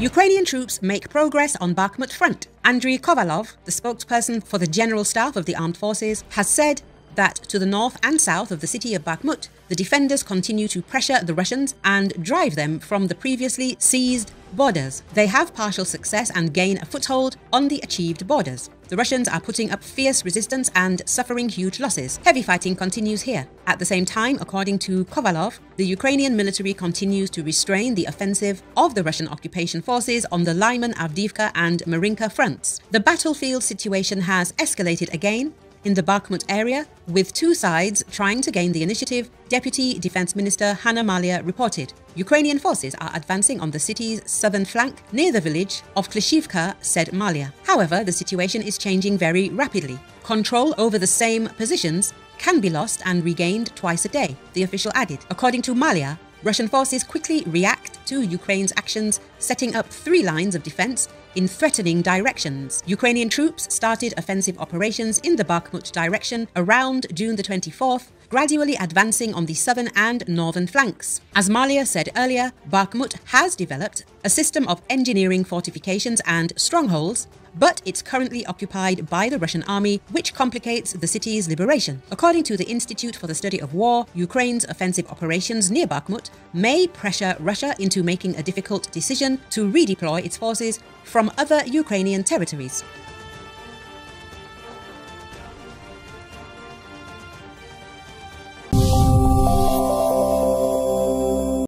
Ukrainian troops make progress on Bakhmut front. Andriy Kovalov, the spokesperson for the General Staff of the Armed Forces, has said that to the north and south of the city of Bakhmut, the defenders continue to pressure the Russians and drive them from the previously seized borders. They have partial success and gain a foothold on the achieved borders. The Russians are putting up fierce resistance and suffering huge losses. Heavy fighting continues here. At the same time, according to Kovalov, the Ukrainian military continues to restrain the offensive of the Russian occupation forces on the Lyman, Avdiivka and Marinka fronts. The battlefield situation has escalated again in the Bakhmut area, with two sides trying to gain the initiative, Deputy Defense Minister Hanna Maliar reported. Ukrainian forces are advancing on the city's southern flank near the village of Klishivka, said Maliar. However, the situation is changing very rapidly. Control over the same positions can be lost and regained twice a day, the official added. According to Maliar, Russian forces quickly react to Ukraine's actions, setting up three lines of defense in threatening directions. Ukrainian troops started offensive operations in the Bakhmut direction around June the 24th, gradually advancing on the southern and northern flanks. As Maliar said earlier, Bakhmut has developed a system of engineering fortifications and strongholds but it's currently occupied by the Russian army, which complicates the city's liberation. According to the Institute for the Study of War, Ukraine's offensive operations near Bakhmut may pressure Russia into making a difficult decision to redeploy its forces from other Ukrainian territories.